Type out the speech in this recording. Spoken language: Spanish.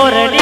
por